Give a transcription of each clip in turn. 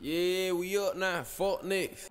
Yeah, we up now. Fuck next.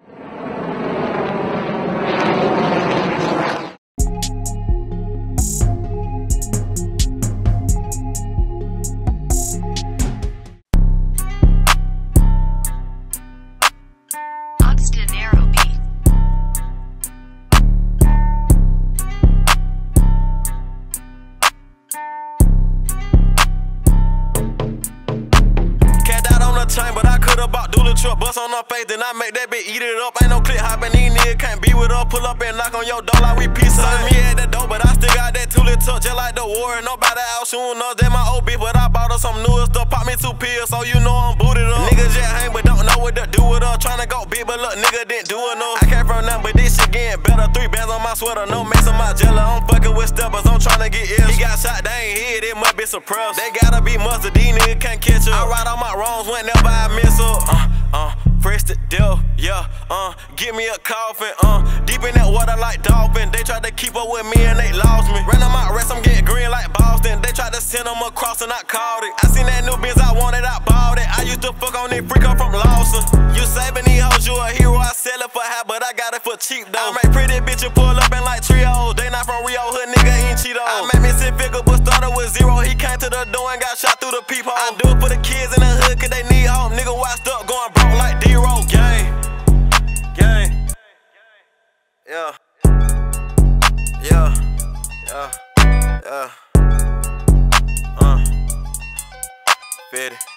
But I could've bought dually truck. Bust on her face, then I make that bitch eat it up. Ain't no clip hopping, these niggas can't be with us. Pull up and knock on your door like we peace sign. Me at the door, but I still got that dually tuck, just like the war. Nobody out shooting us, that my old bitch, but I bought her some newer stuff. Pop me two pills, so you know I'm booted up. Niggas just hang, but don't know what to do with us. Tryna go big, but look, nigga didn't do enough. I came from nothing, but this shit getting better. Three bands sweater, no mess on my jelly. I'm fucking with steppers, I'm trying to get ill. He got shot, they ain't hit, it must be suppressed. They gotta be mustard, these niggas can't catch up. I ride on my wrongs whenever I miss up. Uh, uh, press the deal, yeah, uh, give me a coffin, uh, deep in that water like dolphin. They tried to keep up with me and they lost me. Ran on my rest, I'm getting green like Boston. They tried to send them across and I called it. I seen that new biz I wanted, I bought it. I used to fuck on it, freak up from Lawson. You saving these hoes, you a hero. I sell it for half, but I got it for cheap though. I make pretty bitches pull up to the door and got shot through the peephole. I do it for the kids in the hood, cause they need home. Nigga washed up, going broke like D-Roll. Gang. Gang. Yeah. Yeah. Yeah. Yeah. Uh. 50.